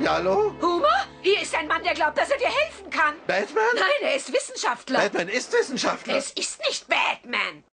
Ja, hallo? Humor? Hier ist ein Mann, der glaubt, dass er dir helfen kann. Batman? Nein, er ist Wissenschaftler. Batman ist Wissenschaftler. Es ist nicht Batman.